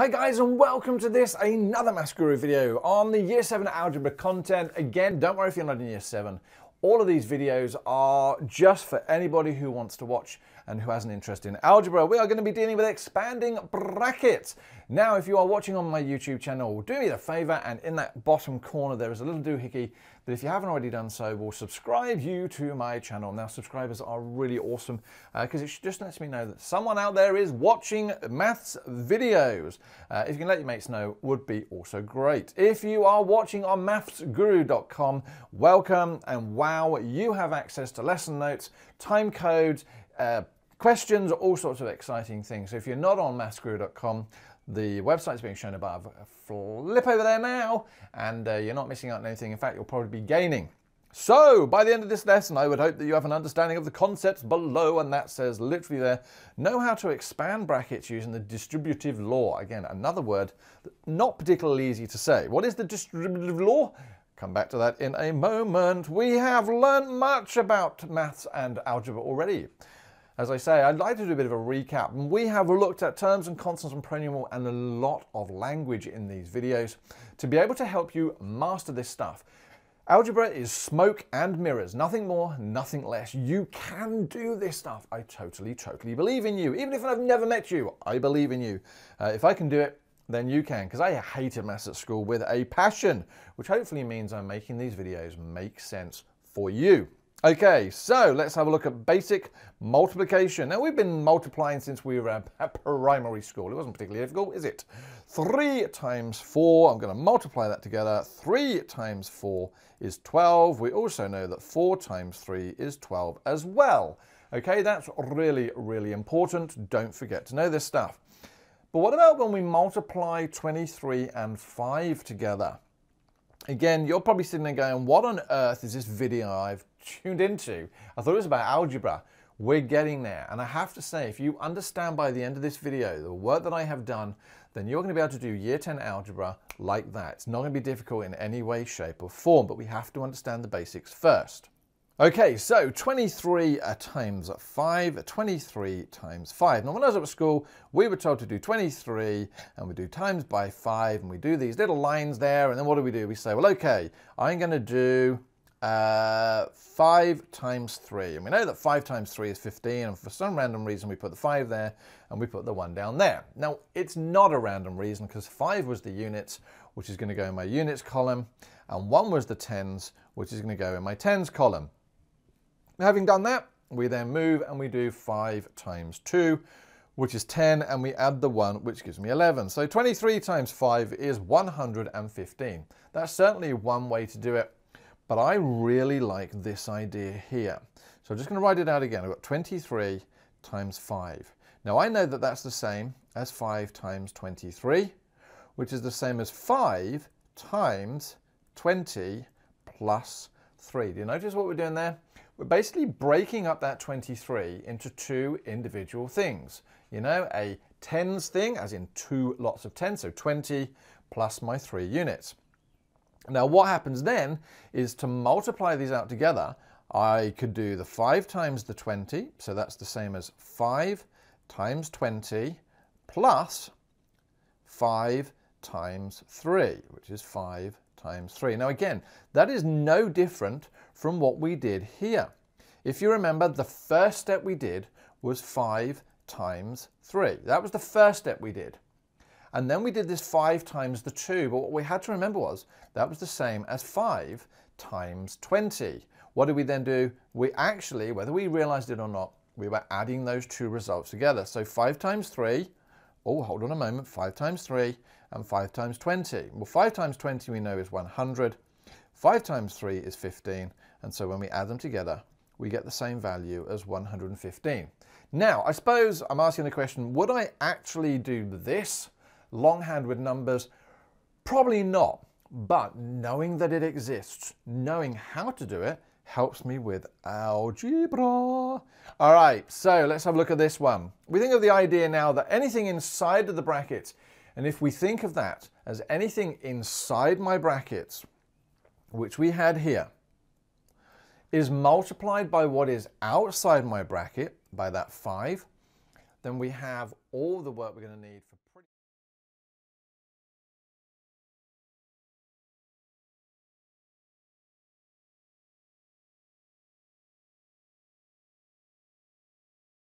Hi guys and welcome to this, another Maffs Guru video on the Year 7 Algebra content. Again, don't worry if you're not in Year 7. All of these videos are just for anybody who wants to watch and who has an interest in algebra. We are going to be dealing with expanding brackets. Now, if you are watching on my YouTube channel, do me the favor and in that bottom corner there is a little doohickey that if you haven't already done so, will subscribe you to my channel. Now, subscribers are really awesome because uh, it just lets me know that someone out there is watching maths videos. Uh, if you can let your mates know, would be also great. If you are watching on maffsguru.com, welcome and wow, you have access to lesson notes, time codes, uh, questions, all sorts of exciting things. So if you're not on maffsguru.com, the website's being shown above. Flip over there now, and uh, you're not missing out on anything. In fact, you'll probably be gaining. So, by the end of this lesson, I would hope that you have an understanding of the concepts below, and that says literally there, know how to expand brackets using the distributive law. Again, another word not particularly easy to say. What is the distributive law? Come back to that in a moment. We have learned much about maths and algebra already. As I say, I'd like to do a bit of a recap. We have looked at terms and constants and pronumeral and a lot of language in these videos to be able to help you master this stuff. Algebra is smoke and mirrors, nothing more, nothing less. You can do this stuff. I totally, totally believe in you. Even if I've never met you, I believe in you. Uh, if I can do it, then you can, because I hated maths at school with a passion, which hopefully means I'm making these videos make sense for you. Okay, so let's have a look at basic multiplication. Now, we've been multiplying since we were at primary school. It wasn't particularly difficult, is it? 3 times 4, I'm going to multiply that together. 3 times 4 is 12. We also know that 4 times 3 is 12 as well. Okay, that's really, really important. Don't forget to know this stuff. But what about when we multiply 23 and 5 together? Again, you're probably sitting there going, what on earth is this video I've tuned into? I thought it was about algebra. We're getting there. And I have to say, if you understand by the end of this video the work that I have done, then you're going to be able to do year 10 algebra like that. It's not going to be difficult in any way, shape or form, but we have to understand the basics first. Okay, so 23 uh, times 5, 23 times 5. Now when I was at school, we were told to do 23 and we do times by 5 and we do these little lines there and then what do we do? We say, well, okay, I'm going to do uh, 5 times 3. And we know that 5 times 3 is 15 and for some random reason we put the 5 there and we put the 1 down there. Now it's not a random reason because 5 was the units which is going to go in my units column and 1 was the tens which is going to go in my tens column. Having done that, we then move and we do 5 times 2, which is 10, and we add the 1, which gives me 11. So 23 times 5 is 115. That's certainly one way to do it, but I really like this idea here. So I'm just going to write it out again. I've got 23 times 5. Now I know that that's the same as 5 times 23, which is the same as 5 times 20 plus 3. Do you notice what we're doing there? We're basically breaking up that 23 into two individual things. You know, a tens thing, as in two lots of 10, so 20 plus my three units. Now what happens then is to multiply these out together, I could do the 5 times the 20, so that's the same as 5 times 20 plus 5 times 3, which is 5 times 3. Now again, that is no different from what we did here. If you remember, the first step we did was 5 times 3. That was the first step we did. And then we did this 5 times the 2, but what we had to remember was that was the same as 5 times 20. What did we then do? We actually, whether we realized it or not, we were adding those two results together. So 5 times 3, oh, hold on a moment, 5 times 3 and 5 times 20. Well, 5 times 20 we know is 100. 5 times 3 is 15. And so when we add them together, we get the same value as 115. Now, I suppose I'm asking the question, would I actually do this longhand with numbers? Probably not. But knowing that it exists, knowing how to do it, helps me with algebra. All right, so let's have a look at this one. We think of the idea now that anything inside of the brackets and if we think of that as anything inside my brackets, which we had here, is multiplied by what is outside my bracket, by that 5, then we have all the work we're going to need for